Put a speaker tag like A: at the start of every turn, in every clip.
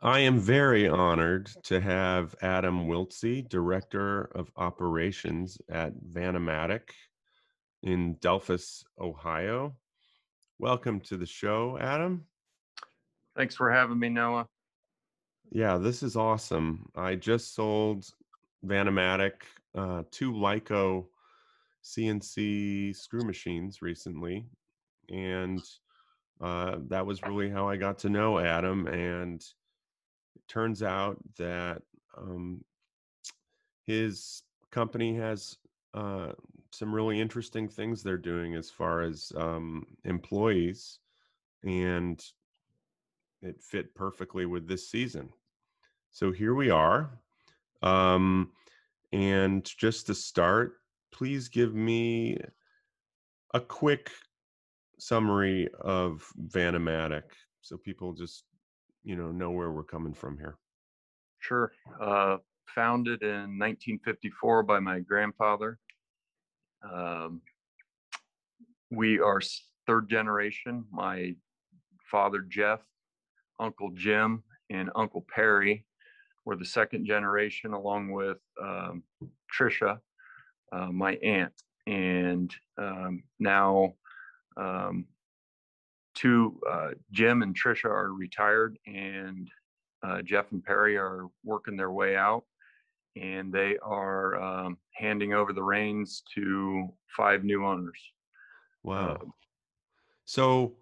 A: I am very honored to have Adam Wiltsie, Director of Operations at Vanamatic in Delphos, Ohio. Welcome to the show, Adam.
B: Thanks for having me, Noah.
A: Yeah, this is awesome. I just sold Vanamatic uh, two Lico CNC screw machines recently, and uh, that was really how I got to know Adam. And turns out that um, his company has uh, some really interesting things they're doing as far as um, employees, and it fit perfectly with this season. So here we are. Um, and just to start, please give me a quick summary of Vanamatic so people just you know know where we're coming from here.
B: Sure uh, founded in 1954 by my grandfather um, we are third generation my father jeff uncle jim and uncle perry were the second generation along with um, trisha uh, my aunt and um, now um, two, uh, Jim and Trisha are retired, and uh, Jeff and Perry are working their way out, and they are um, handing over the reins to five new owners.
A: Wow. Uh, so,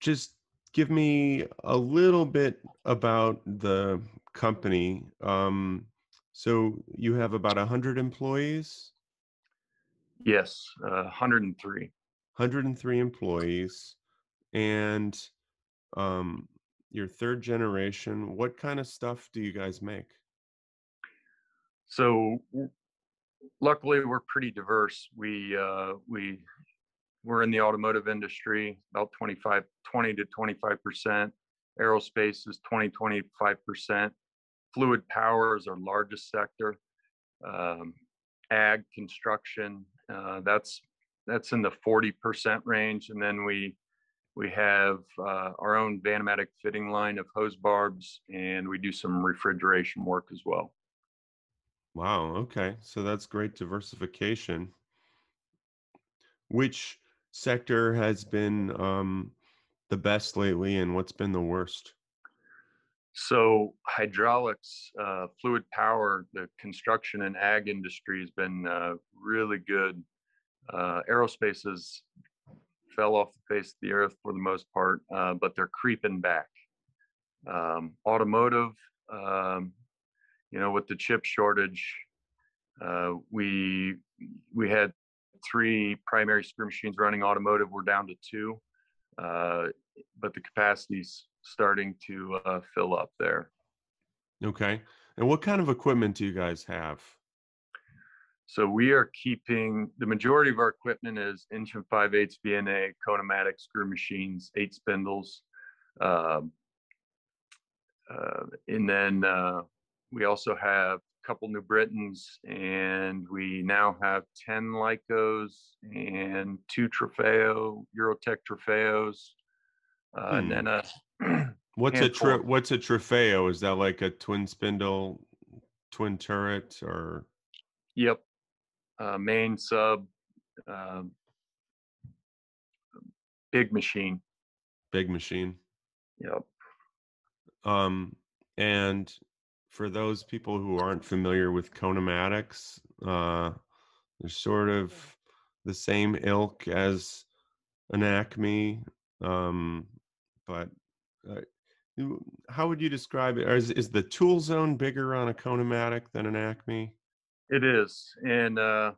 A: just give me a little bit about the company. Um, so you have about a hundred employees.
B: Yes, uh, 103.
A: 103 employees and um, your third generation what kind of stuff do you guys make?
B: So luckily we're pretty diverse. We uh, we we're in the automotive industry about 25 20 to 25 percent. Aerospace is 20 25 percent. Fluid power is our largest sector. Um, ag construction uh, that's that's in the 40% range. And then we we have uh, our own Vanamatic fitting line of hose barbs, and we do some refrigeration work as well.
A: Wow. Okay. So that's great diversification. Which sector has been um, the best lately, and what's been the worst?
B: So hydraulics, uh, fluid power, the construction and ag industry has been uh, really good uh, aerospace has fell off the face of the earth for the most part, uh, but they're creeping back. Um, automotive, um, you know, with the chip shortage, uh, we we had three primary screw machines running automotive. We're down to two, uh, but the capacity's starting to uh, fill up there.
A: Okay. And what kind of equipment do you guys have?
B: So we are keeping the majority of our equipment is inch and five eighths VNA, Conomatic screw machines, eight spindles. Uh, uh, and then uh, we also have a couple New Britains, and we now have 10 Licos and two Trofeo, Eurotech Trofeos. Uh, hmm. And then a
A: what's a what's a Trofeo? Is that like a twin spindle, twin turret, or?
B: Yep, uh, main sub, uh, big machine.
A: Big machine.
B: Yep.
A: Um, and for those people who aren't familiar with Conomatics, uh, they're sort of the same ilk as an Acme, um, but uh, how would you describe it? Is, is the tool zone bigger on a Conomatic than an Acme?
B: It is, and uh,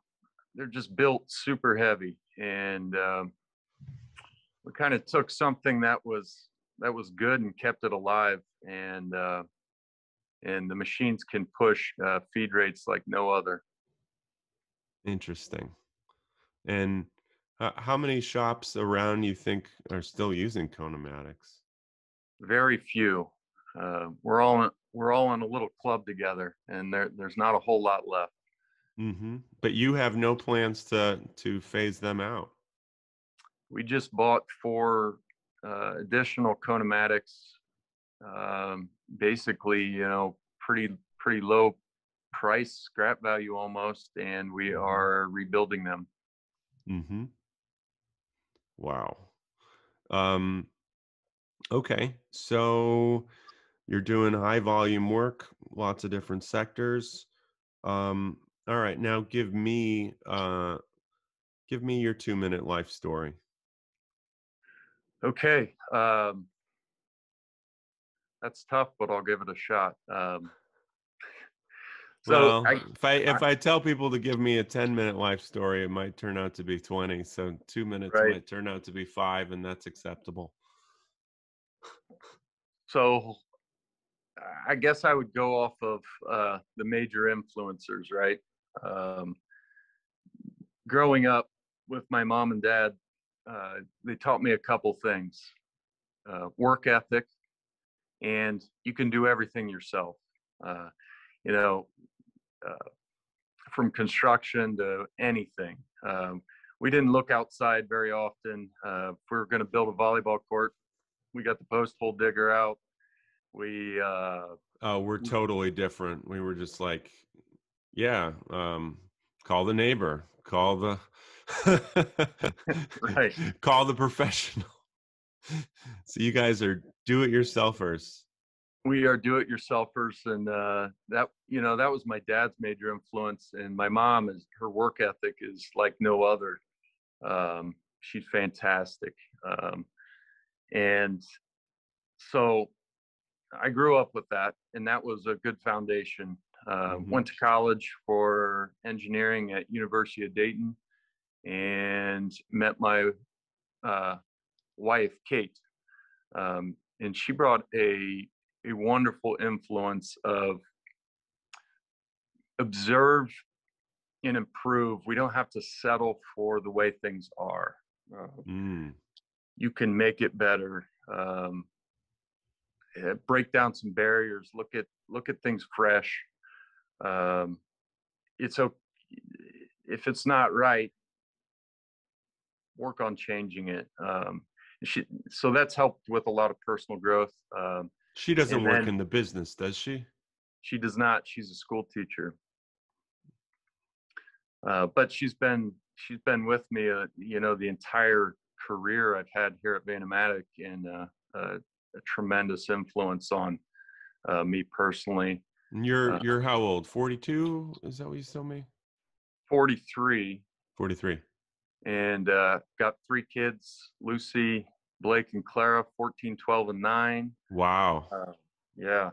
B: they're just built super heavy, and um, we kind of took something that was that was good and kept it alive, and uh, and the machines can push uh, feed rates like no other.
A: Interesting. And how many shops around you think are still using Conomatics?
B: Very few. Uh, we're all in, we're all in a little club together, and there there's not a whole lot left.
A: Mm-hmm. But you have no plans to to phase them out.
B: We just bought four uh, additional Conomatics um, basically, you know, pretty pretty low price scrap value almost, and we
A: Mhm.
B: are rebuilding them.
A: Mm-hmm. Wow. Um, okay. So you're doing high volume work, lots of different sectors. Um, all right. Now give me uh give me your two minute life story.
B: Okay, um, that's tough, but I'll give it a shot. Um, so
A: well,
B: I,
A: if I if I tell people to give me a 10 minute life story, it might turn out to be 20. So two minutes
B: Right.
A: might turn out to be five, and that's acceptable.
B: so I guess I would go off of uh, the major influencers, right? Um, growing up with my mom and dad, uh, they taught me a couple things: uh, work ethic, and you can do everything yourself. Uh, you know, uh, from construction to anything. Um, we didn't look outside very often. Uh, if we were going to build a volleyball court, we got the post hole digger out. We uh,
A: Oh, we're totally different. We were just like, yeah, um, call the neighbor, call the
B: Right.
A: call the professional. so you guys are do it yourselfers.
B: we are do-it-yourselfers, and uh, that you know that was my dad's major influence, and my mom is her work ethic is like no other. Um, she's fantastic, um, and so I grew up with that, and that was a good foundation. Uh,
A: Mhm.
B: Went to college for engineering at University of Dayton, and met my uh, wife Kate, um, and she brought a a wonderful influence of observe and improve. We don't have to settle for the way things are. Uh,
A: Mm,
B: you can make it better. Um, eh, break down some barriers. Look at look at things fresh. Um, it's okay if it's not right. Work on changing it. Um, she, so that's helped with a lot of personal growth. Um,
A: she doesn't work
B: then-
A: in the business, does she?
B: She does not. She's a school teacher. Uh, but she's been she's been with me, uh, you know, the entire career I've had here at Vanamatic, and uh, uh, a tremendous influence on uh, me personally.
A: And you're
B: Uh,
A: you're how old? 42? Is that what you told me?
B: 43,
A: 43.
B: and uh, got three kids: Lucy, Blake, and Clara. 14, 12, and nine.
A: Wow.
B: Uh, yeah.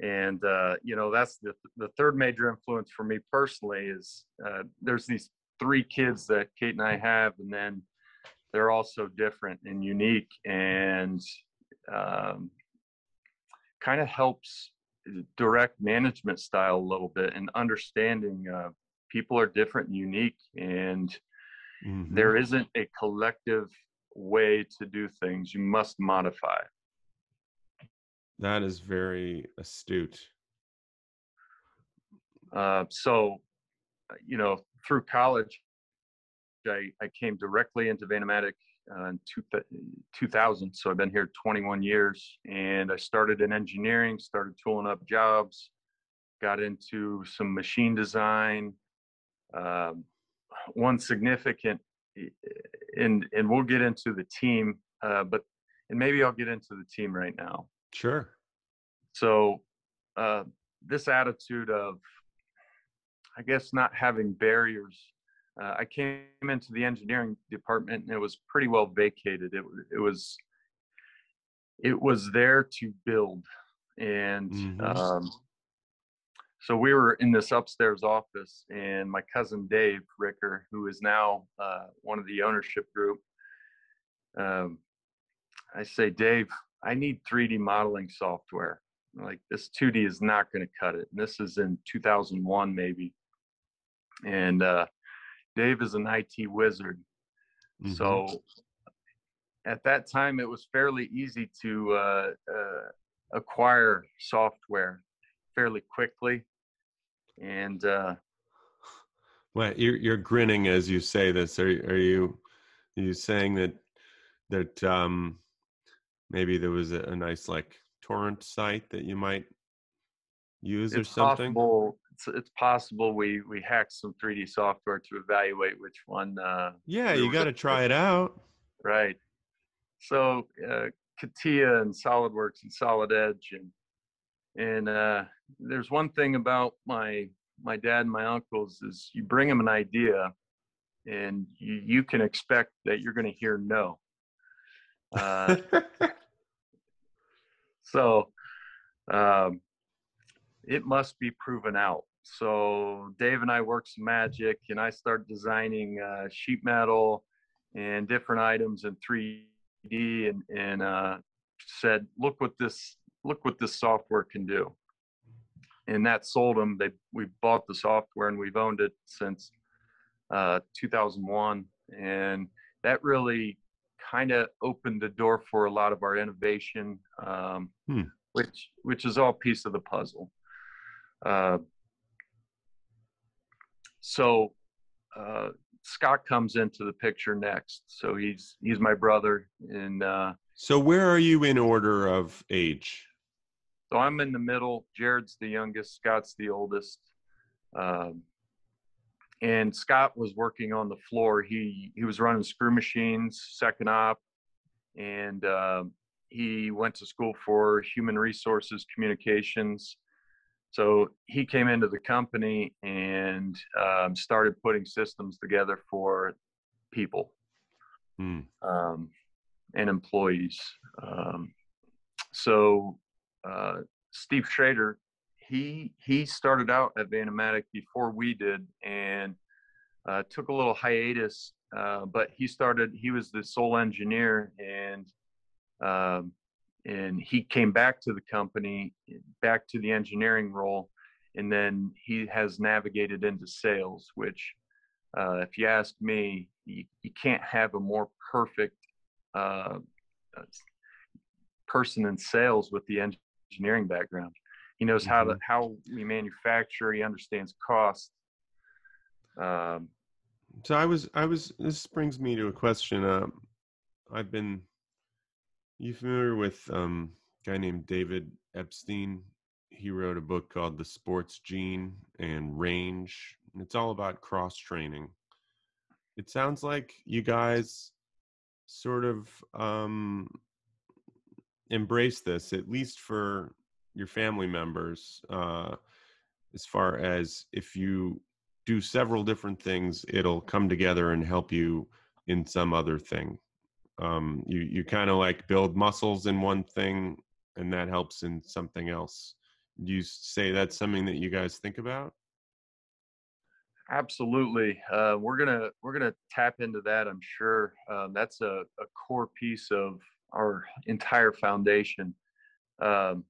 B: And uh, you know that's the the third major influence for me personally is uh, there's these three kids that Kate and I have, and then they're all so different and unique, and um, kind of helps direct management style a little bit and understanding uh, people are different and unique, and
A: Mhm.
B: there isn't a collective way to do things. You must modify.
A: That is very astute.
B: Uh, so, uh, you know, through college, I, I came directly into Vanamatic uh, in two, 2000. So I've been here 21 years and I started in engineering, started tooling up jobs, got into some machine design. Um, one significant, and, and we'll get into the team, uh, but, and maybe I'll get into the team right now.
A: Sure.
B: So uh, this attitude of, I guess, not having barriers. Uh, I came into the engineering department and it was pretty well vacated. It, it was it was there to build, and
A: Mhm.
B: um, so we were in this upstairs office, and my cousin Dave Ricker, who is now uh, one of the ownership group, um, I say, Dave, I need 3D modeling software. Like this 2D is not going to cut it. And this is in 2001, maybe. And uh, Dave is an IT wizard.
A: Mhm.
B: So at that time, it was fairly easy to uh, uh, acquire software fairly quickly. And uh,
A: Well, you're you're grinning as you say this. Are are you are you saying that that um maybe there was a, a nice like torrent site that you might use or something?
B: possible. It's, it's possible we we hacked some 3D software to evaluate which one. Uh,
A: Yeah, you got to try it out.
B: right. So uh, CATIA and SolidWorks and Solid Edge and and uh, there's one thing about my my dad and my uncles is you bring them an idea and you, you can expect that you're going to hear no. Uh, so um, it must be proven out. So Dave and I worked some magic, and I started designing uh, sheet metal and different items in 3D, and and uh, said, "Look what this look what this software can do." And that sold them. They we bought the software and we've owned it since uh, 2001, and that really kind of opened the door for a lot of our innovation, um,
A: Hmm.
B: which which is all piece of the puzzle. Uh, so uh, Scott comes into the picture next. So he's he's my brother, and uh,
A: so where are you in order of age?
B: so I'm in the middle. Jared's the youngest. Scott's the oldest. Um, and Scott was working on the floor. He he was running screw machines, second op, and um, he went to school for human resources communications. So he came into the company and um, started putting systems together for people
A: Hmm.
B: um, and employees. Um, so uh, Steve Schroeder, he he started out at Vanamatic before we did, and uh, took a little hiatus. Uh, but he started. He was the sole engineer, and um, and he came back to the company, back to the engineering role, and then he has navigated into sales, which uh, if you ask me, you, you can't have a more perfect uh, uh, person in sales with the engineering background. He knows how to
A: Mhm.
B: how we manufacture. He understands cost. Um,
A: So I was, I was. This brings me to a question. Um, I've been. You familiar with um, a guy named David Epstein? He wrote a book called The Sports Gene and Range. and It's all about cross training. It sounds like you guys sort of um, embrace this, at least for your family members. Uh, as far as if you do several different things, it'll come together and help you in some other thing. Um, you you kind of like build muscles in one thing, and that helps in something else. Do you say that's something that you guys think about?
B: Absolutely. Uh, we're gonna we're gonna tap into that. I'm sure um, that's a, a core piece of our entire foundation. Um,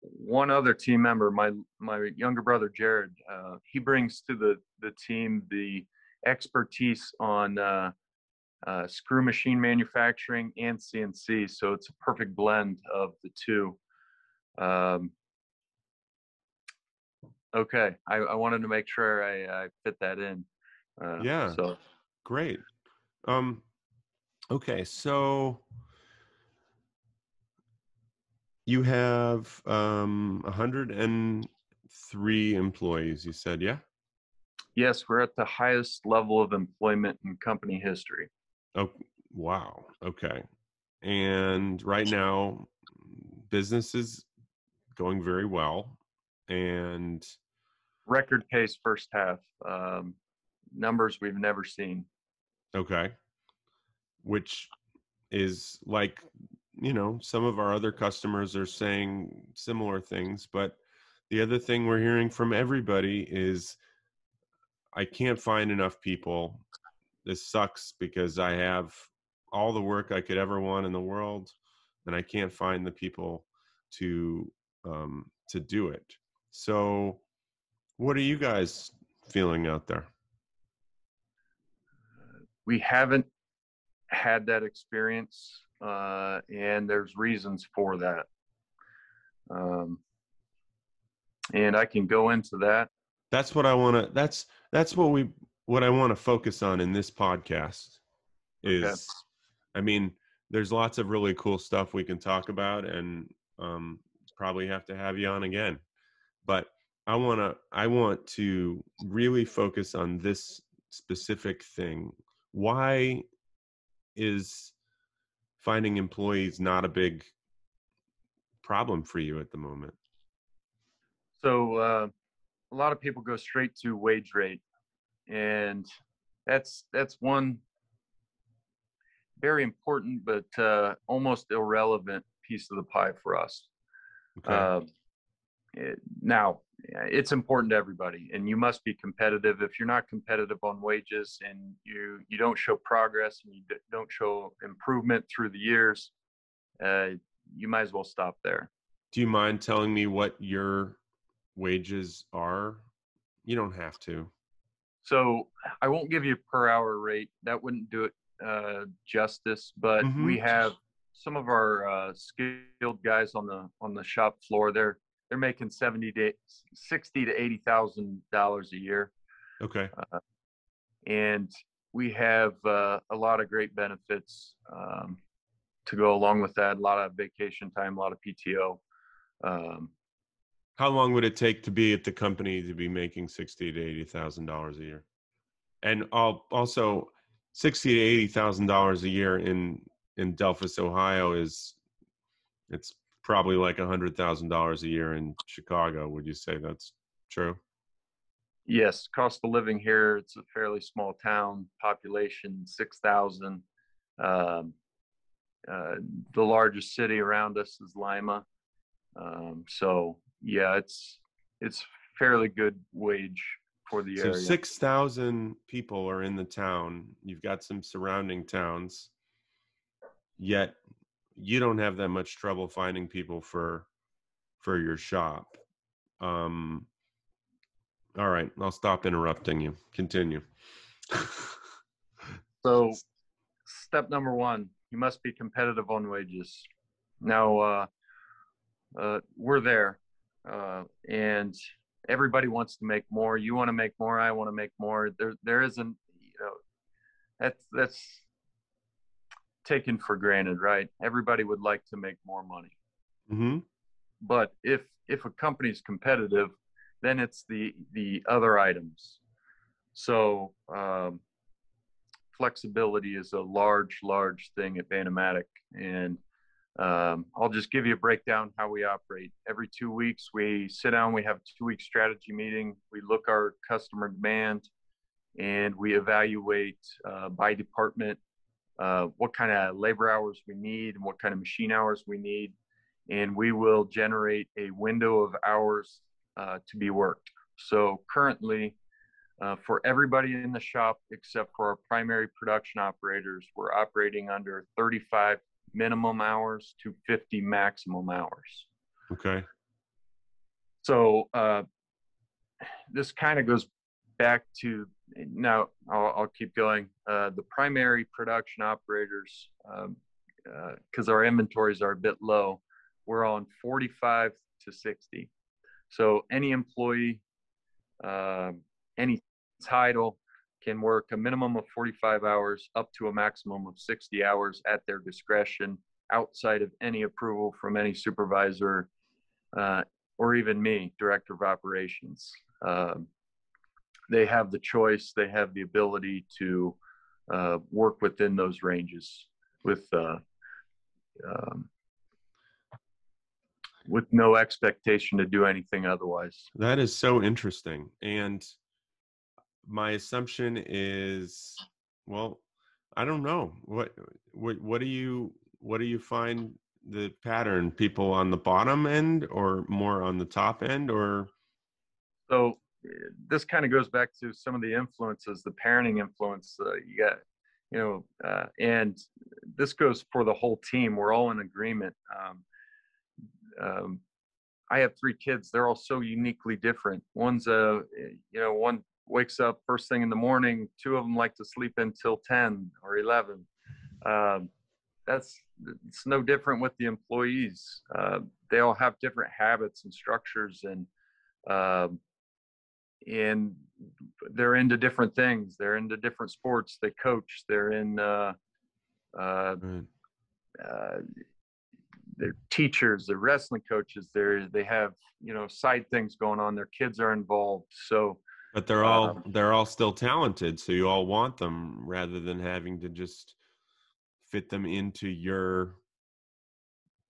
B: one other team member, my my younger brother Jared, uh, he brings to the the team the expertise on uh, uh, screw machine manufacturing and CNC. So it's a perfect blend of the two. Um, okay, I, I wanted to make sure I, I fit that in. Uh,
A: Yeah.
B: So
A: Great. Um, okay, so you have um, 103 employees. You said, yeah.
B: yes, we're at the highest level of employment in company history.
A: Oh, wow. Okay. And right now, business is going very well. And
B: Record pace first half. Um, numbers we've never seen.
A: okay, which is like, you know, some of our other customers are saying similar things. But the other thing we're hearing from everybody is I can't find enough people. This sucks because I have all the work I could ever want in the world, and I can't find the people to um, to do it. So, what are you guys feeling out there?
B: we haven't had that experience, uh, and there's reasons for that. Um, and I can go into that.
A: That's what I want to. That's that's what we what I want to focus on in this podcast. Is
B: Okay.
A: I mean, there's lots of really cool stuff we can talk about, and Um, probably have to have you on again. But I want to I want to really focus on this specific thing. Why is finding employees not a big problem for you at the moment?
B: So uh, a lot of people go straight to wage rate, and that's that's one very important but uh, almost irrelevant piece of the pie for us.
A: Okay.
B: Uh, it, now, it's important to everybody, and you must be competitive. If you're not competitive on wages and you you don't show progress and you d- don't show improvement through the years, uh, you might as well stop there.
A: Do you mind telling me what your wages are? You don't have to.
B: So I won't give you a per hour rate. That wouldn't do it uh, justice. But
A: Mhm.
B: we have some of our uh, skilled guys on the on the shop floor. They're they're making seventy to sixty to eighty thousand dollars a year,
A: Okay.
B: and we have uh, a lot of great benefits um, to go along with that. A lot of vacation time, a lot of PTO. Um,
A: How long would it take to be at the company to be making sixty to eighty thousand dollars a year? And al- also, sixty to eighty thousand dollars a year in in Delphos, Ohio, is it's probably like a hundred thousand dollars a year in Chicago. Would you say that's true?
B: Yes, cost of living here, it's a fairly small town, population 6,000. Um, uh, the largest city around us is Lima. Um, so yeah, it's it's fairly good wage for the
A: So
B: area.
A: six thousand people are in the town. You've got some surrounding towns, yet you don't have that much trouble finding people for for your shop. Um, all right, I'll stop interrupting you. Continue.
B: So step number one, you must be competitive on wages. Now, uh, uh, we're there, uh, and everybody wants to make more. You want to make more. I want to make more. There, there isn't, you know, that's that's taken for granted, right? Everybody would like to make more money,
A: hmm
B: but if if a company's competitive, then it's the the other items. So um, flexibility is a large, large thing at Vanamatic, and um, I'll just give you a breakdown how we operate. Every two weeks, we sit down, we have a two-week strategy meeting. We look our customer demand, and we evaluate uh, by department uh, what kind of labor hours we need and what kind of machine hours we need, and we will generate a window of hours uh, to be worked. So currently, uh, for everybody in the shop except for our primary production operators, we're operating under 35 minimum hours to 50 maximum hours.
A: Okay.
B: So uh, this kind of goes back to now. I'll, I'll keep going. Uh, the primary production operators, because our inventories are a bit low, we're on 45 to 60. So any employee, uh, any title can work a minimum of 45 hours up to a maximum of 60 hours at their discretion outside of any approval from any supervisor uh, or even me, director of operations. Um, they have the choice, they have the ability to uh, work within those ranges with uh, um, with no expectation to do anything otherwise.
A: That is so interesting. And my assumption is, well, I don't know. What what what do you what do you find the pattern? People on the bottom end or more on the top end or
B: So uh, this kind of goes back to some of the influences, the parenting influence uh, you got, you know, uh, and this goes for the whole team. We're all in agreement. Um, um, I have three kids. They're all so uniquely different. One's a, you know, one wakes up first thing in the morning. Two of them like to sleep until 10 or 11. Um, that's it's no different with the employees. Uh, they all have different habits and structures, and um, and they're into different things. They're into different sports. They coach. They're in. Uh, uh, uh, they're teachers, they're wrestling coaches, they're they have you know side things going on. Their kids are involved, so
A: but they're all
B: um,
A: they're all still talented, so you all want them rather than having to just fit them into your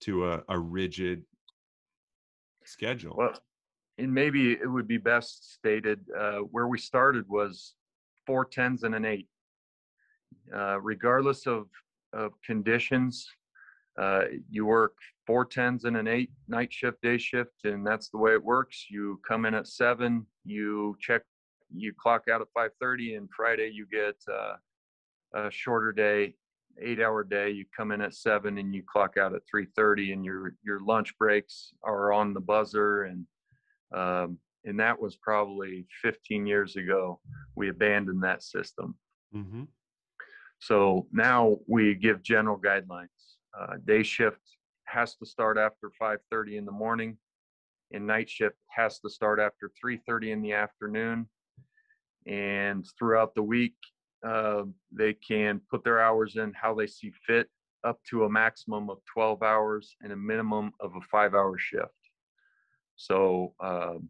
A: to a, a rigid schedule.
B: well, and maybe it would be best stated uh, where we started was four tens and an eight. Uh, regardless of of conditions, uh, you work four tens and an eight night shift, day shift, and that's the way it works. You come in at seven, you check, you clock out at five thirty, and Friday you get uh, a shorter day, eight hour day. You come in at seven and you clock out at three thirty, and your your lunch breaks are on the buzzer, and um, and that was probably 15 years ago. We abandoned that system.
A: hmm
B: So now we give general guidelines. Uh, day shift has to start after 5:30 in the morning, and night shift has to start after 3:30 in the afternoon. And throughout the week, uh, they can put their hours in how they see fit, up to a maximum of 12 hours and a minimum of a five-hour shift. So, um,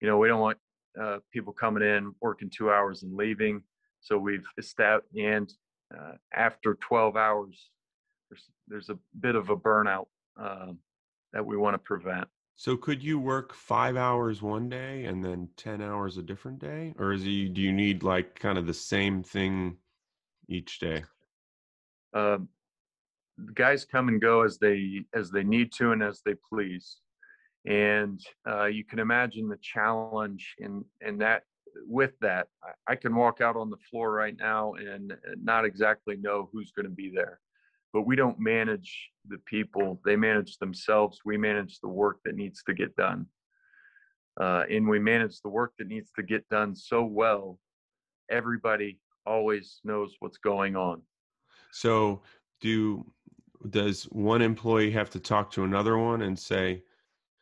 B: you know, we don't want uh, people coming in working two hours and leaving. So we've established, and uh, after 12 hours, there's there's a bit of a burnout um, that we want to prevent.
A: So could you work five hours one day and then ten hours a different day, or is you do you need like kind of the same thing each day?
B: The guys come and go as they as they need to and as they please, and uh, you can imagine the challenge in in that with that. I, I can walk out on the floor right now and uh, not exactly know who's going to be there. But we don't manage the people they manage themselves we manage the work that needs to get done uh, and we manage the work that needs to get done so well everybody always knows what's going on
A: So do does one employee have to talk to another one and say,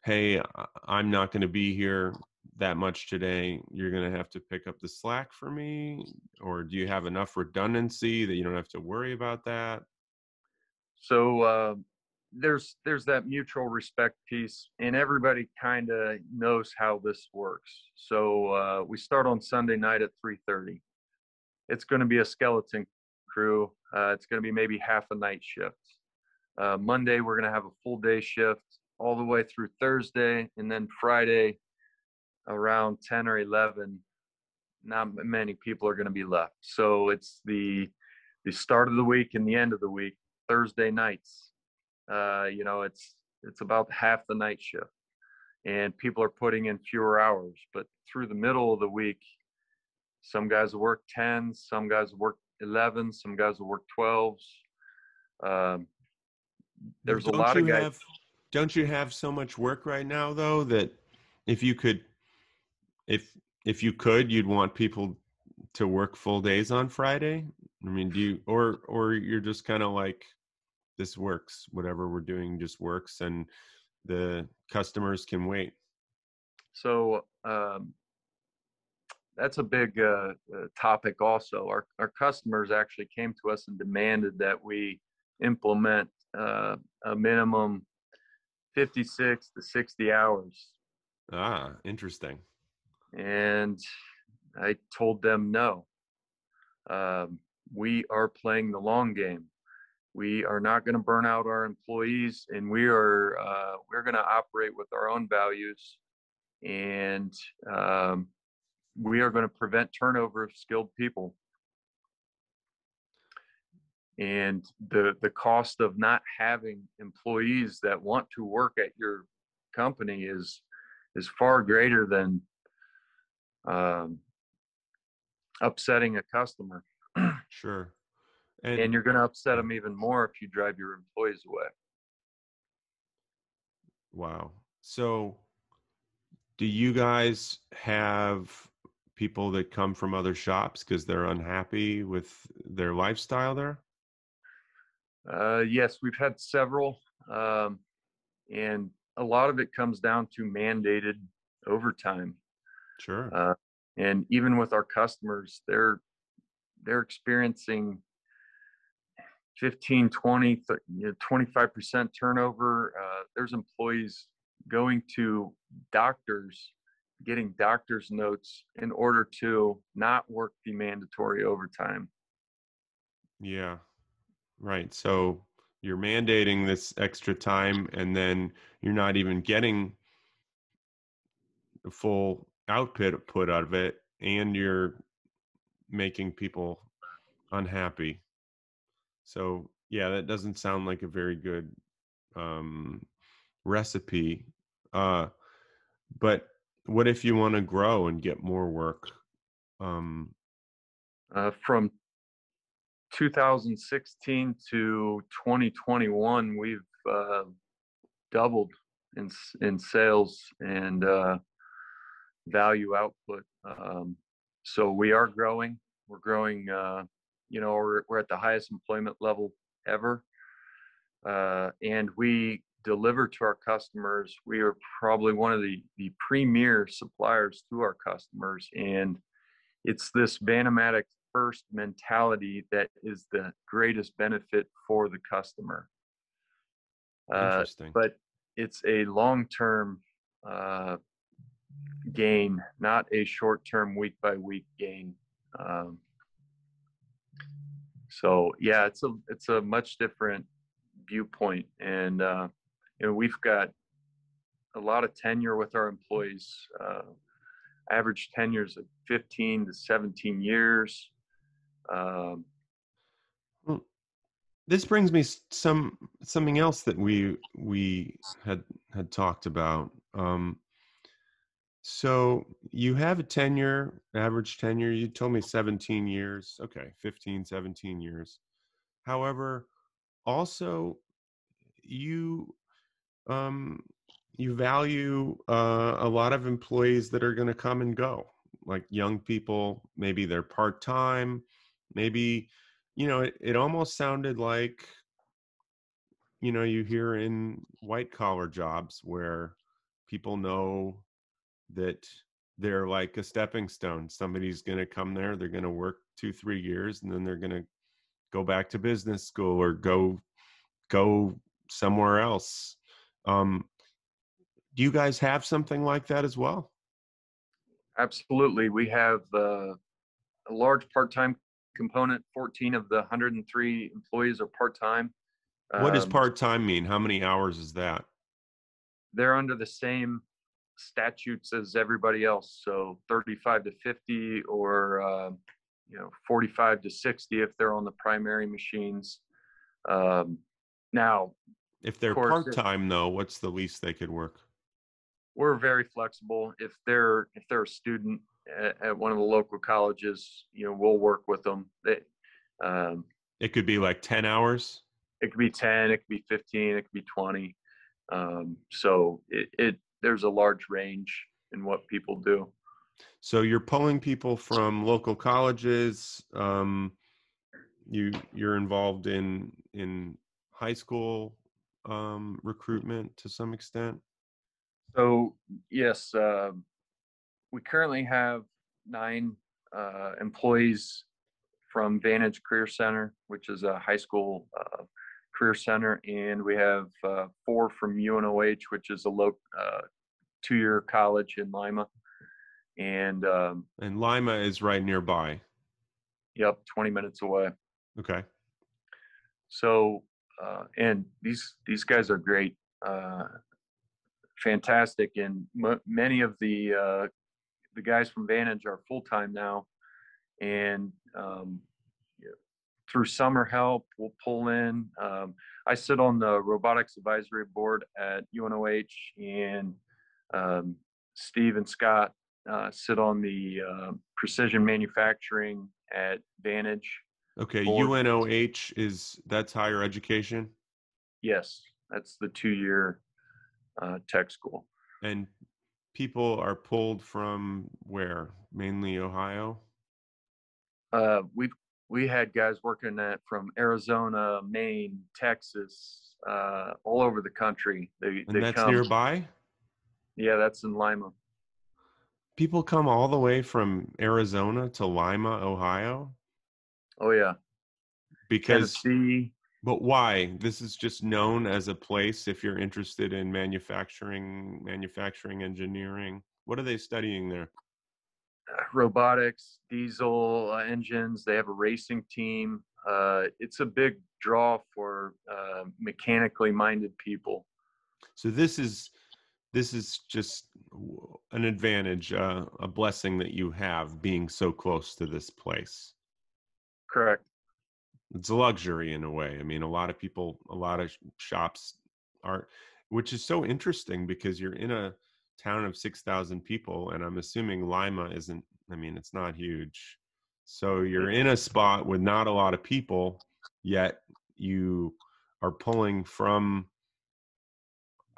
A: "Hey, I'm not going to be here that much today. You're going to have to pick up the slack for me," or do you have enough redundancy that you don't have to worry about that?
B: So uh, there's there's that mutual respect piece and everybody kind of knows how this works. So uh, we start on sunday night at 3.30 it's going to be a skeleton crew uh, it's going to be maybe half a night shift. Uh, monday we're going to have a full day shift all the way through thursday and then friday around 10 or 11 not many people are going to be left. So it's the the start of the week and the end of the week Thursday nights. Uh, you know, it's it's about half the night shift, and people are putting in fewer hours. But through the middle of the week, some guys work ten, some guys work eleven, some guys will work twelves. Um, there's a
A: Don't
B: lot of guys.
A: have- don't you have so much work right now though that if you could if if you could you'd want people to work full days on friday i mean do you or or you're just kind of like this works whatever we're doing just works and the customers can wait
B: So um, that's a big uh, uh, topic. Also, our our customers actually came to us and demanded that we implement uh, a minimum 56 to 60 hours,
A: ah interesting
B: and I told them no. Um, we are playing the long game. We are not going to burn out our employees, and we are uh, we're going to operate with our own values, and um, we are going to prevent turnover of skilled people. And the the cost of not having employees that want to work at your company is is far greater than um, upsetting a customer.
A: Sure and,
B: and you're going to upset them even more if you drive your employees away.
A: Wow. So do you guys have people that come from other shops because they're unhappy with their lifestyle there?
B: Uh, yes we've had several um, and a lot of it comes down to mandated overtime.
A: Sure.
B: Uh, and even with our customers they're they're experiencing 15, 20, th- you know, 25% turnover. Uh, there's employees going to doctors, getting doctor's notes in order to not work the mandatory overtime.
A: Yeah. Right. So you're mandating this extra time and then you're not even getting the full output put out of it and you're making people unhappy. So yeah, that doesn't sound like a very good um, recipe. Uh, but what if you want to grow and get more work? Um,
B: Uh, from 2016 to 2021, we've uh, doubled in in sales and uh, value output. Um, so we are growing. We're growing. You know, we're we're at the highest employment level ever, uh, and we deliver to our customers. We are probably one of the the premier suppliers to our customers, and it's this Vanamatic first mentality that is the greatest benefit for the customer. Uh,
A: interesting.
B: but it's a long-term uh, gain, not a short-term week by week gain. Um, so yeah, it's a it's a much different viewpoint, and uh, you know we've got a lot of tenure with our employees. Uh, average tenures of 15 to 17 years. Um,
A: this brings me some something else that we we had had talked about. Um, so you have a tenure, average tenure. You told me 17 years. Okay, 15, 17 years. However, also you um, you value uh, a lot of employees that are going to come and go, like young people. Maybe they're part time. Maybe you know it, it almost sounded like you know you hear in white collar jobs where people know that they're like a stepping stone. Somebody's going to come there they're going to work two three years and then they're going to go back to business school or go go somewhere else. Um do you guys have something like that as well?
B: Absolutely, we have uh, a large part-time component. 14 of the 103 employees are part-time.
A: what does
B: Um,
A: part-time mean? How many hours is that?
B: They're under the same statutes as everybody else. So 35 to 50 or, uh, you know, 45 to 60 if they're on the primary machines. Um, now,
A: if they're
B: course,
A: part-time though what's the least they could work
B: we're very flexible. If they're, if they're a student at, at one of the local colleges, you know, we'll work with them. They, um,
A: it could be like 10 hours
B: it could be 10, it could be 15, it could be 20. Um, so it, it, there's a large range in what people do.
A: So you're pulling people from local colleges. Um, you you're involved in in high school um, recruitment to some extent.
B: So yes, um, we currently have nine uh, employees from Vantage Career Center, which is a high school uh, career center, and we have uh, four from UNOH, which is a low uh, two-year college in Lima. And um,
A: And Lima is right nearby.
B: yep, 20 minutes away.
A: Okay.
B: So, uh, and these these guys are great, uh, fantastic, and m- many of the uh, the guys from Vantage are full time now, and um, through summer help, we'll pull in. Um, I sit on the robotics advisory board at UNOH, and um, Steve and Scott uh, sit on the uh, precision manufacturing at Vantage.
A: Okay.
B: Board.
A: UNOH is that's higher education,
B: Yes, that's the two-year uh, tech school.
A: and people are pulled from where? Mainly Ohio.
B: Uh, we've we had guys working at from Arizona, Maine, Texas, uh, all over the country. They
A: And
B: they
A: that's
B: come.
A: nearby.
B: Yeah, that's in Lima.
A: People come all the way from Arizona to Lima, Ohio,
B: Oh yeah,
A: because
B: Tennessee.
A: But why? This is just known as a place if you're interested in manufacturing, manufacturing engineering. What are they studying there?
B: Robotics, diesel uh, engines. They have a racing team. Uh, it's a big draw for uh, mechanically minded people.
A: So this is this is just an advantage, uh, a blessing that you have being so close to this place.
B: Correct.
A: It's a luxury in a way. I mean, a lot of people, a lot of shops are, which is so interesting because you're in a town of 6,000 people, and I'm assuming Lima isn't, I mean, it's not huge. So you're in a spot with not a lot of people, yet you are pulling from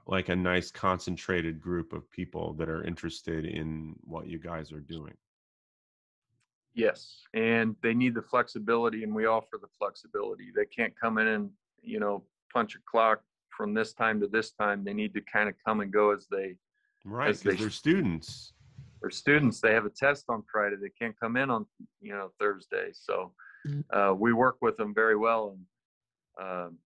A: like a nice concentrated group of people that are interested in what you guys are doing.
B: Yes, and they need the flexibility, and we offer the flexibility. They can't come in and you know punch a clock from this time to this time. They need to kind of come and go as they
A: right because they, they're students.
B: They're students. They have a test on Friday. They can't come in on you know Thursday. So mm. uh, we work with them very well, and um,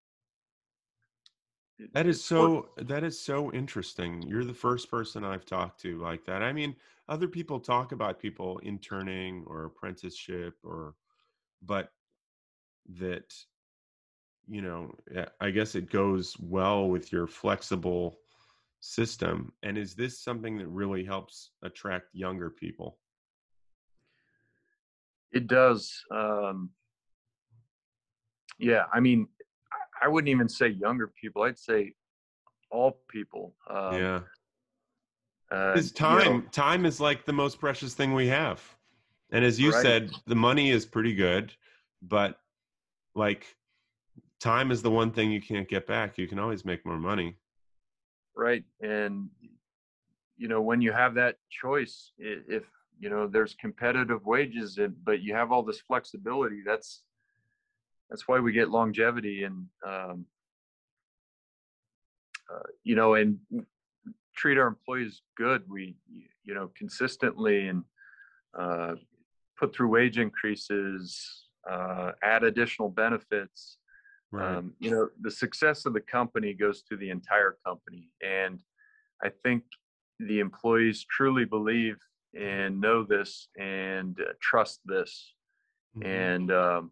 A: that is so that is so interesting. You're the first person I've talked to like that. I mean, other people talk about people interning or apprenticeship or but that you know, I guess it goes well with your flexible system. And is this something that really helps attract younger people?
B: It does. Um, yeah, I mean, I wouldn't even say younger people. I'd say all people.
A: Um, yeah. Uh, time. You know, time is like the most precious thing we have. And as you right. said, the money is pretty good, but like time is the one thing you can't get back. You can always make more money.
B: Right. And, you know, when you have that choice, if, you know, there's competitive wages, but you have all this flexibility, that's, that's why we get longevity and um, uh, you know and treat our employees good we you know consistently and uh, put through wage increases uh, add additional benefits right. um, you know the success of the company goes to the entire company and i think the employees truly believe and know this and uh, trust this mm-hmm. and um,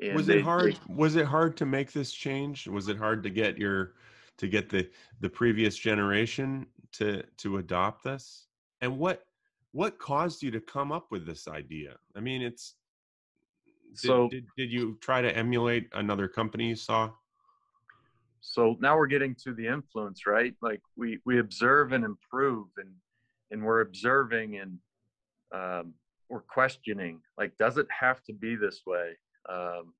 A: and was they, it hard? They, was it hard to make this change? Was it hard to get your to get the the previous generation to to adopt this? And what what caused you to come up with this idea? I mean, it's so. Did, did you try to emulate another company you saw?
B: So now we're getting to the influence, right? Like we we observe and improve, and and we're observing and um, we're questioning. Like, does it have to be this way? um,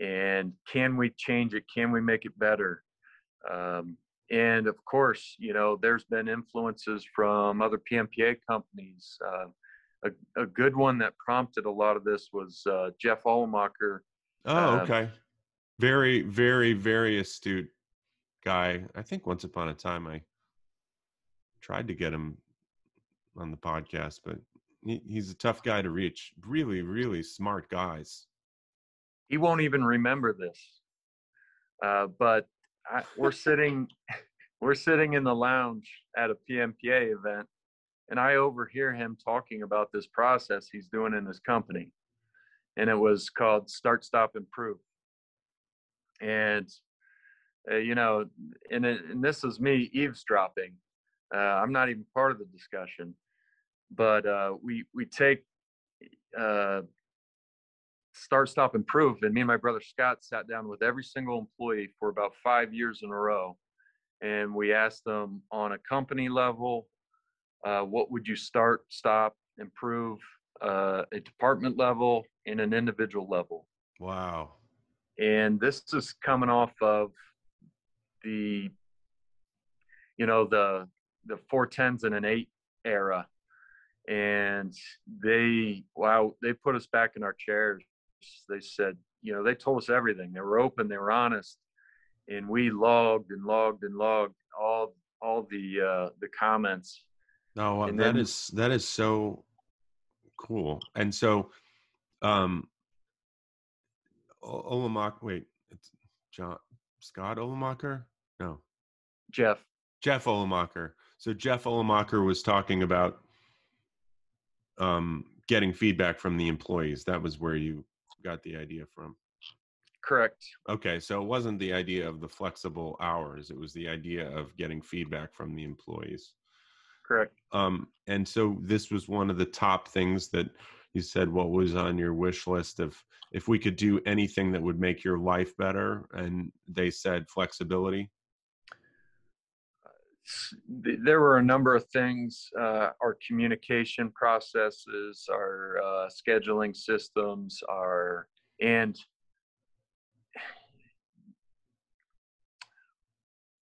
B: and can we change it can we make it better um, and of course you know there's been influences from other pmpa companies uh, a, a, good one that prompted a lot of this was uh, jeff Allemacher.
A: oh um, okay very very very astute guy i think once upon a time i tried to get him on the podcast but he, he's a tough guy to reach really really smart guys
B: he won't even remember this. Uh, but I, we're sitting, we're sitting in the lounge at a PMPA event, and I overhear him talking about this process he's doing in his company, and it was called Start, Stop, Improve. And uh, you know, and, it, and this is me eavesdropping. Uh, I'm not even part of the discussion, but uh, we we take uh, start, stop, improve. And me and my brother Scott sat down with every single employee for about five years in a row. And we asked them on a company level, uh, what would you start, stop, improve, uh, a department level, and an individual level.
A: Wow.
B: And this is coming off of the, you know, the the four tens and an eight era and they wow they put us back in our chairs they said, you know, they told us everything. They were open, they were honest, and we logged and logged and logged all all the uh, the comments.
A: No, uh, that then, is that is so cool. And so, um, Olamacher. Wait, it's John Scott Olamacher. No,
B: Jeff.
A: Jeff Olamacher. So Jeff Olamacher was talking about um, getting feedback from the employees. That was where you got the idea from.
B: Correct.
A: Okay, so it wasn't the idea of the flexible hours; it was the idea of getting feedback from the employees.
B: Correct.
A: Um, and so this was one of the top things that you said. What was on your wish list of if we could do anything that would make your life better? And they said flexibility.
B: There were a number of things. Uh, our communication processes, our uh, scheduling systems, our and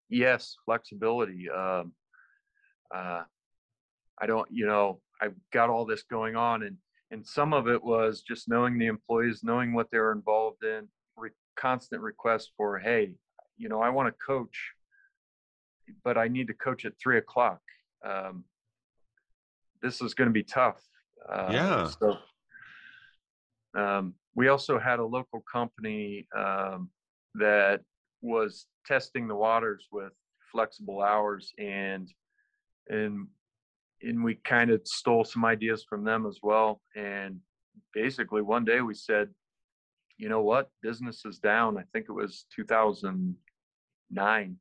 B: yes, flexibility. Um, uh, I don't, you know, I've got all this going on, and and some of it was just knowing the employees, knowing what they were involved in, re- constant requests for, hey, you know, I want to coach, but I need to coach at three o'clock. Um, this is going to be tough.
A: Uh, yeah.
B: So, um, we also had a local company um, that was testing the waters with flexible hours and and and we kind of stole some ideas from them as well and basically one day we said you know what? Business is down. I think it was 2009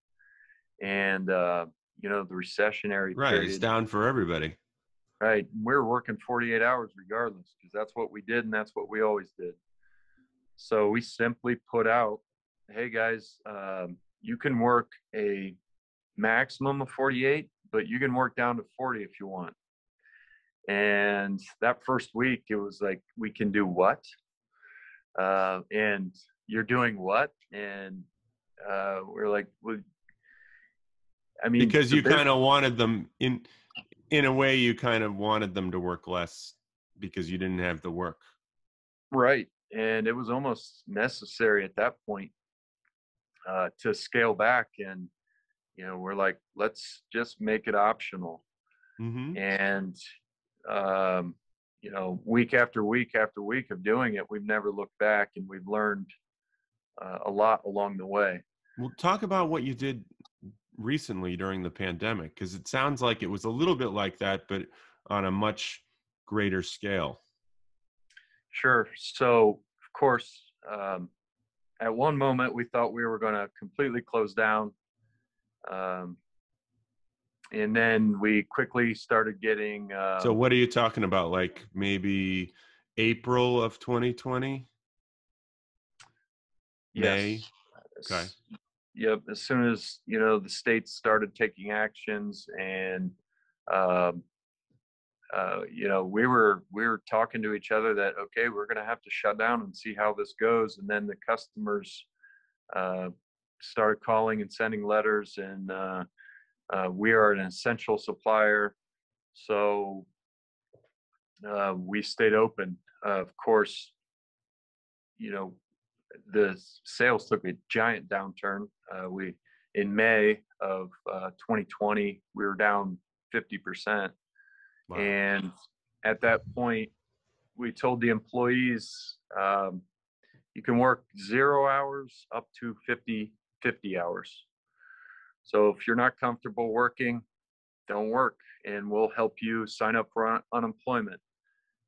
B: and uh you know the recessionary
A: right
B: period,
A: it's down for everybody.
B: Right we are working 48 hours regardless because that's what we did and that's what we always did. So we simply put out hey guys um, you can work a maximum of 48 but you can work down to 40 if you want. And that first week it was like we can do what? Uh, and you're doing what? And uh, we're like well, i mean
A: because you kind of wanted them in in a way you kind of wanted them to work less because you didn't have the work.
B: Right and it was almost necessary at that point uh, to scale back and you know we're like let's just make it optional.
A: Mm-hmm.
B: and um, you know week after week after week of doing it we've never looked back and we've learned uh, a lot along the way.
A: Well talk about what you did recently during the pandemic because it sounds like it was a little bit like that but on a much greater scale.
B: Sure. So of course um, at one moment we thought we were going to completely close down um, and then we quickly started getting. Uh,
A: so, what are you talking about? Like maybe April of 2020?
B: Yes.
A: May? Okay.
B: Yep. As soon as you know the states started taking actions, and um, uh, you know we were we were talking to each other that okay we're going to have to shut down and see how this goes, and then the customers uh, started calling and sending letters, and uh, uh, we are an essential supplier, so uh, we stayed open. of course, you know the sales took a giant downturn. Uh, we in May of 2020 uh, we were down 50 percent, wow. and at that point we told the employees um, you can work zero hours up to 50 50 hours. So if you're not comfortable working, don't work and we'll help you sign up for un- unemployment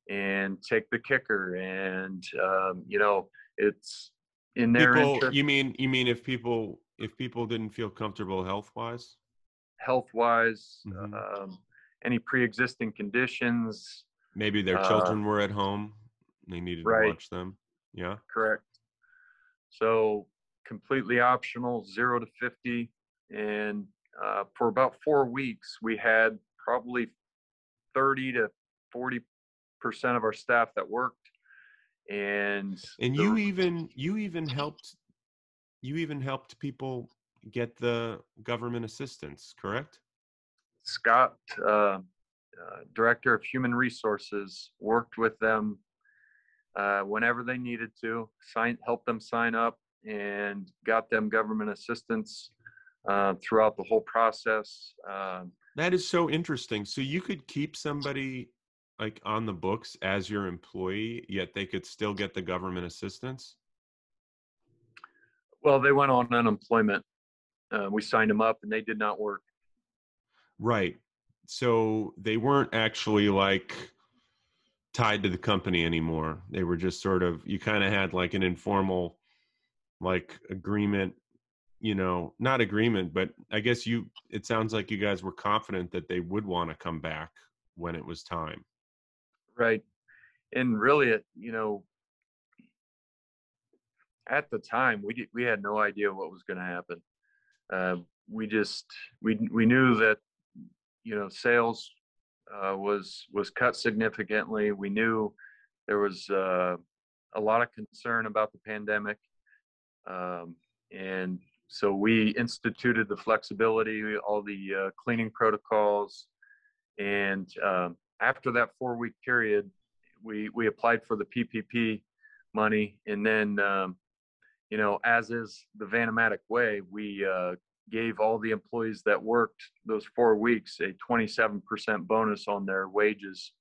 B: and take the kicker and um, you know it's in their
A: people,
B: interest.
A: you mean you mean if people if people didn't feel comfortable health wise
B: health wise mm-hmm. um, any pre-existing conditions
A: maybe their uh, children were at home they needed right. to watch them yeah
B: correct so completely optional, zero to 50. And uh, for about four weeks, we had probably 30 to 40 percent of our staff that worked. And
A: and you even you even helped you even helped people get the government assistance, correct?
B: Scott, uh, uh, director of human resources, worked with them uh, whenever they needed to, sign, help them sign up, and got them government assistance uh, throughout the whole process. Um,
A: that is so interesting. So you could keep somebody like on the books as your employee, yet they could still get the government assistance.
B: Well, they went on unemployment. Uh, we signed them up and they did not work.
A: Right. So they weren't actually like tied to the company anymore. They were just sort of you kind of had like an informal like agreement, you know, not agreement, but I guess you it sounds like you guys were confident that they would want to come back when it was time.
B: Right. And really it, you know, at the time we did, we had no idea what was going to happen. Uh, we just we we knew that you know sales uh, was was cut significantly. We knew there was uh, a lot of concern about the pandemic, um, and so we instituted the flexibility, all the uh, cleaning protocols, and um, after that four week period, we we applied for the PPP money, and then um, you know, as is the Vanamatic way, we uh, gave all the employees that worked those four weeks a 27% bonus on their wages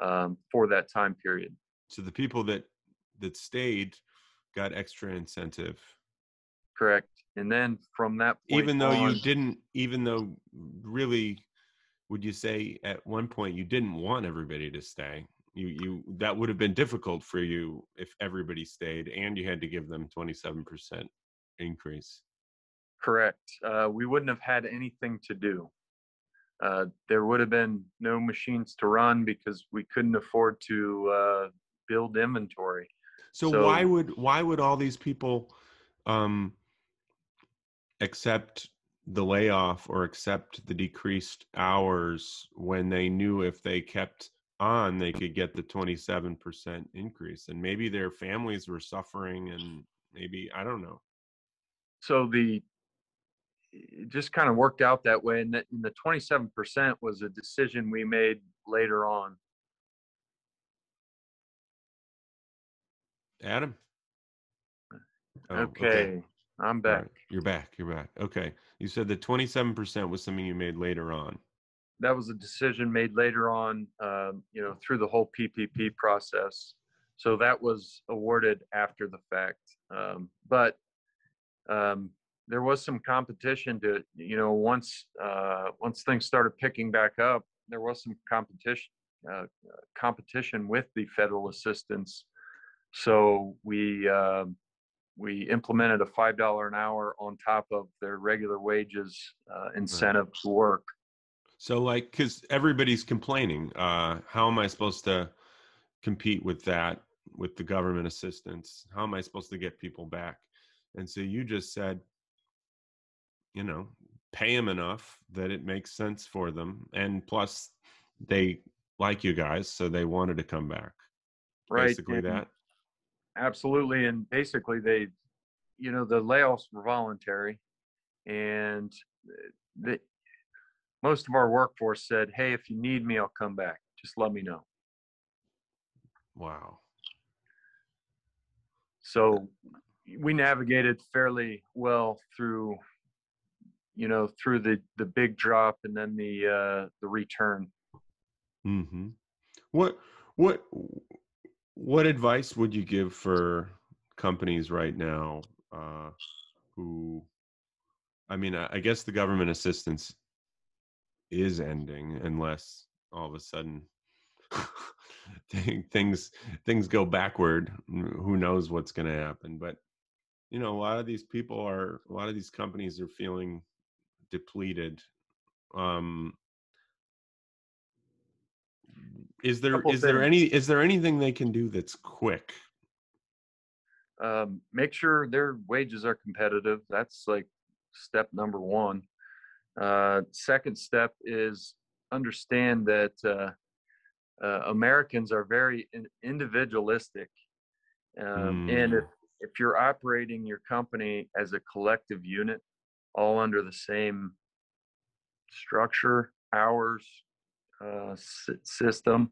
B: um, for that time period.
A: So the people that that stayed got extra incentive.
B: Correct. And then from that point
A: even though
B: on,
A: you didn't even though really would you say at one point you didn't want everybody to stay you you that would have been difficult for you if everybody stayed and you had to give them 27% increase
B: correct uh, we wouldn't have had anything to do uh, there would have been no machines to run because we couldn't afford to uh, build inventory
A: so, so, why would why would all these people um, accept the layoff or accept the decreased hours when they knew if they kept on they could get the 27% increase? And maybe their families were suffering and maybe i don't know.
B: So the it just kind of worked out that way and the, and the 27% was a decision we made later on
A: adam
B: oh, okay. okay. i'm back right.
A: you're back you're back okay you said the 27% was something you made later on
B: that was a decision made later on, um, you know, through the whole PPP process. So that was awarded after the fact. Um, but um, there was some competition to, you know, once uh, once things started picking back up, there was some competition uh, competition with the federal assistance. So we uh, we implemented a five dollar an hour on top of their regular wages uh, incentive to work.
A: So like, because everybody's complaining, uh, how am I supposed to compete with that with the government assistance? How am I supposed to get people back? And so you just said, you know, pay them enough that it makes sense for them, and plus they like you guys, so they wanted to come back.
B: Right.
A: Basically and that.
B: Absolutely, and basically they, you know, the layoffs were voluntary, and the most of our workforce said, "Hey, if you need me, I'll come back. Just let me know."
A: Wow.
B: So we navigated fairly well through you know through the the big drop and then the uh the return
A: Mm-hmm. what what what advice would you give for companies right now uh who i mean i, guess the government assistance is ending unless all of a sudden things things go backward who knows what's going to happen but you know a lot of these people are a lot of these companies are feeling depleted um is there is there any is there anything they can do that's quick
B: um, make sure their wages are competitive that's like step number one uh, second step is understand that uh, uh, Americans are very individualistic. Um, mm. And if, if you're operating your company as a collective unit, all under the same structure, hours, uh, system,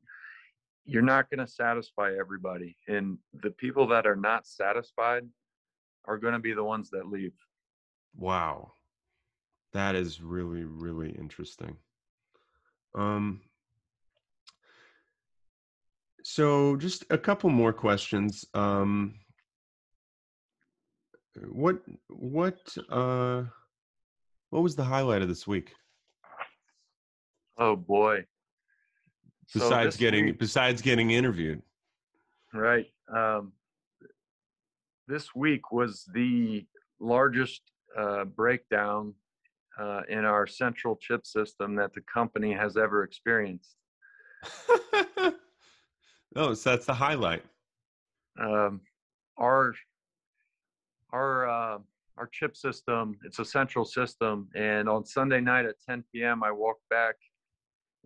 B: you're not going to satisfy everybody. And the people that are not satisfied are going to be the ones that leave.
A: Wow. That is really, really interesting. Um, so just a couple more questions. Um, what what uh what was the highlight of this week
B: Oh boy. So
A: besides
B: this
A: getting
B: week-
A: besides getting interviewed?
B: Right. Um, this week was the largest uh, breakdown uh, in our central chip system that the company has ever experienced.
A: oh, so that's the highlight.
B: Um, our our uh, our chip system it's a central system, and on Sunday night at 10 p.m. I walked back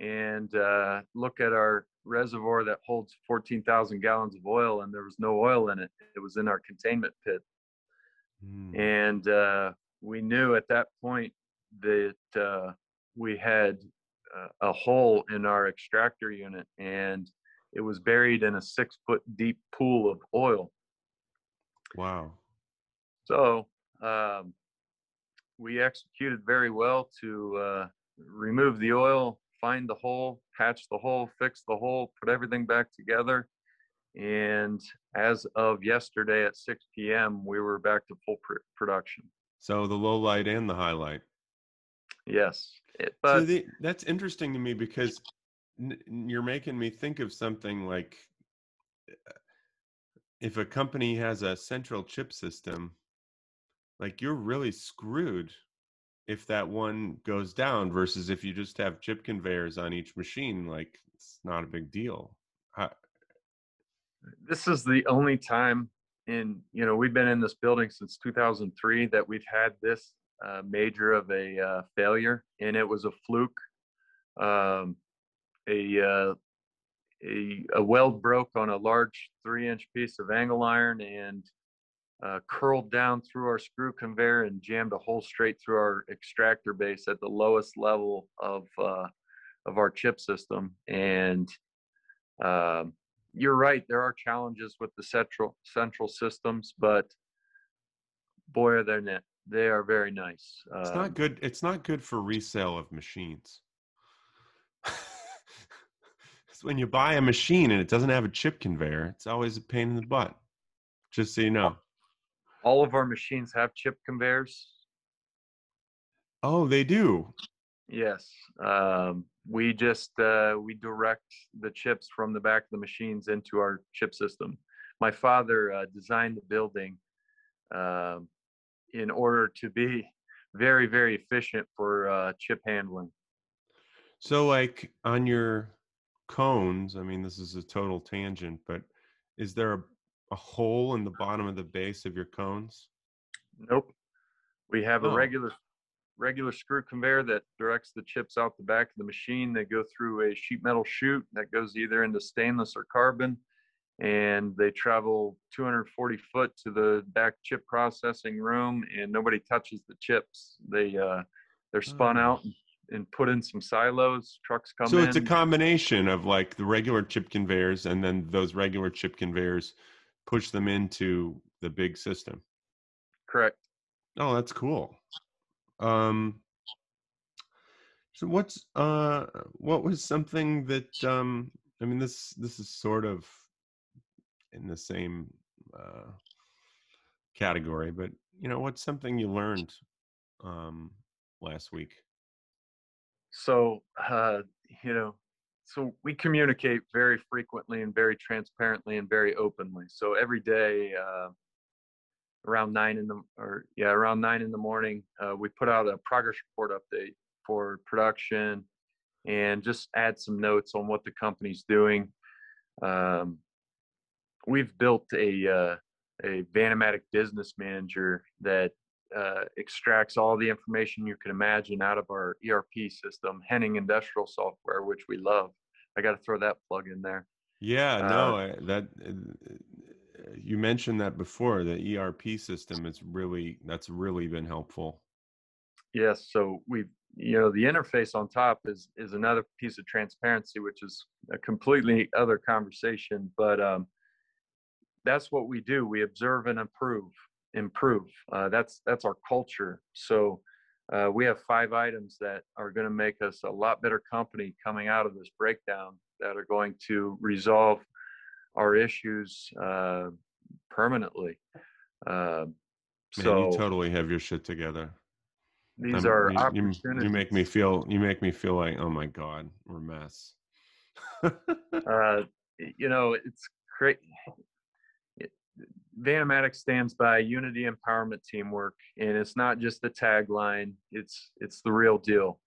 B: and uh, look at our reservoir that holds 14,000 gallons of oil, and there was no oil in it. It was in our containment pit.
A: Hmm.
B: and uh, we knew at that point that uh, we had uh, a hole in our extractor unit and it was buried in a six foot deep pool of oil
A: Wow.
B: so um, we executed very well to uh, remove the oil find the hole patch the hole fix the hole put everything back together and as of yesterday at 6 p.m we were back to full pr- production
A: So the low light and the highlight.
B: Yes, it,
A: so
B: but
A: the, that's interesting to me because n- n- you're making me think of something like uh, if a company has a central chip system, like you're really screwed if that one goes down versus if you just have chip conveyors on each machine, like it's not a big deal. How,
B: this is the only time in you know we've been in this building since 2003 that we've had this uh, major of a uh, failure, and it was a fluke. Um, a, uh, a a weld broke on a large three-inch piece of angle iron and uh, curled down through our screw conveyor and jammed a hole straight through our extractor base at the lowest level of uh, of our chip system. And um, you're right, there are challenges with the central central systems, but boy, are they net. They are very nice.
A: it's
B: Um,
A: not good. It's not good for resale of machines. It's when you buy a machine and it doesn't have a chip conveyor, it's always a pain in the butt. Just so you know.
B: All of our machines have chip conveyors.
A: Oh, they do.
B: Yes, um, we just uh, we direct the chips from the back of the machines into our chip system. My father uh, designed the building um, in order to be very very efficient for uh, chip handling.
A: So, like on your cones, I mean, this is a total tangent, but is there a, a hole in the bottom of the base of your cones?
B: Nope, we have a
A: Oh.
B: regular regular screw conveyor that directs the chips out the back of the machine. They go through a sheet metal chute that goes either into stainless or carbon, and they travel 240 foot to the back chip processing room, and nobody touches the chips. They uh, they're spun
A: Oh.
B: out and, put in some silos. Trucks come in.
A: so
B: in.
A: it's a combination of like the regular chip conveyors and then those regular chip conveyors push them into the big system.
B: correct.
A: Oh, that's cool. Um, so what's uh, what was something that um, I mean this this is sort of in the same uh, category, but you know what's something you learned um, last week?
B: so uh, you know so we communicate very frequently and very transparently and very openly. So every day uh, around nine in the or yeah around nine in the morning uh, we put out a progress report update for production and just add some notes on what the company's doing. Um, we've built a uh, a Vanamatic business manager that uh, extracts all the information you can imagine out of our ERP system, Henning Industrial Software, which we love. I got to throw that plug in there.
A: Yeah,
B: Uh,
A: no, I, that uh, you mentioned that before. The ERP system is really that's really been helpful.
B: Yes, so we, you know, the interface on top is is another piece of transparency, which is a completely other conversation. But um, that's what we do. We observe and improve. Improve. Uh, that's that's our culture. So uh, we have five items that are going to make us a lot better company coming out of this breakdown. That are going to resolve our issues uh, permanently. Uh,
A: Man,
B: so
A: you totally have your shit together.
B: these
A: I'm-
B: are
A: you,
B: opportunities.
A: you make me feel you make me feel like oh my god we're a mess
B: uh, you know, it's great. It, Vanamatic stands by unity, empowerment, teamwork, and it's not just the tagline. It's it's the real deal.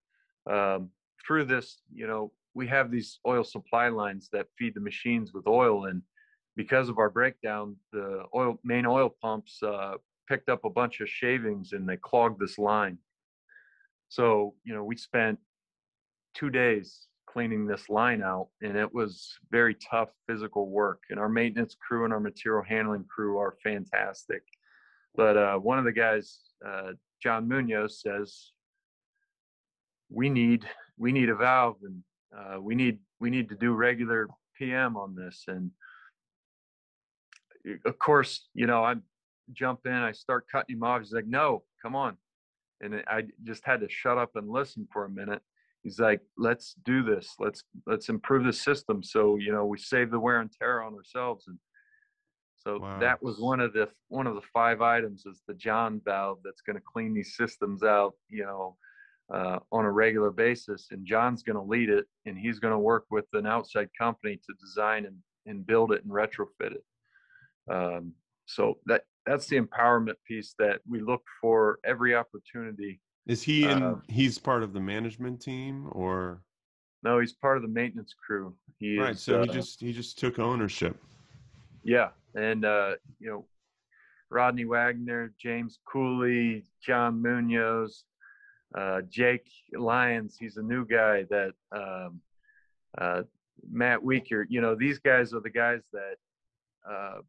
B: Um, through this, you know, we have these oil supply lines that feed the machines with oil, and because of our breakdown, the oil main oil pumps uh, picked up a bunch of shavings and they clogged this line. So you know, we spent two days cleaning this line out and it was very tough physical work and our maintenance crew and our material handling crew are fantastic. But uh, one of the guys uh, john munoz says we need we need a valve and uh, we need we need to do regular pm on this. And of course you know i jump in i start cutting him off he's like no come on. And i just had to shut up and listen for a minute he's like let's do this. Let's let's improve the system so you know we save the wear and tear on ourselves. And so
A: Wow.
B: that was one of the one of the five items is the john valve that's going to clean these systems out you know uh, on a regular basis. And john's going to lead it and he's going to work with an outside company to design and, and build it and retrofit it. Um, so that that's the empowerment piece that we look for every opportunity
A: is he in
B: Uh,
A: he's part of the management team or
B: No, he's part of the maintenance crew. He
A: right
B: is,
A: so he
B: uh,
A: just he just took ownership
B: yeah, and uh, you know, Rodney Wagner, James Cooley, John Munoz, uh, Jake Lyons. He's a new guy that um, uh, Matt Weaker. You know, these guys are the guys that, uh,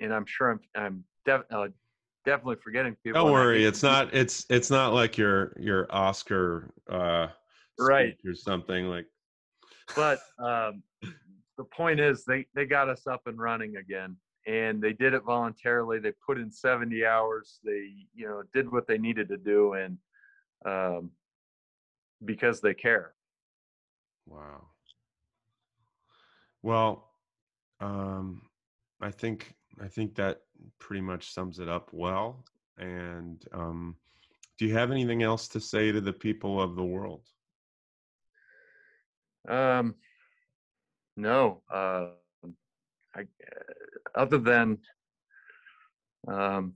B: and I'm sure I'm I'm def- uh, definitely forgetting people.
A: don't worry it's not it's it's not like your your oscar uh
B: Right.
A: or something like
B: but um, the point is they they got us up and running again and they did it voluntarily they put in 70 hours they you know did what they needed to do and um, because they care
A: Wow. Well, um, I think I think that pretty much sums it up well. And um, do you have anything else to say to the people of the world?
B: um, no uh, I, other than um,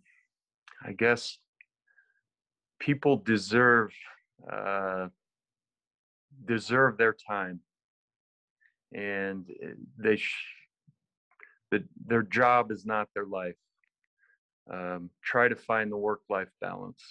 B: i guess people deserve uh, deserve their time and uh, they sh- the, their job is not their life. Um, try to find the work life balance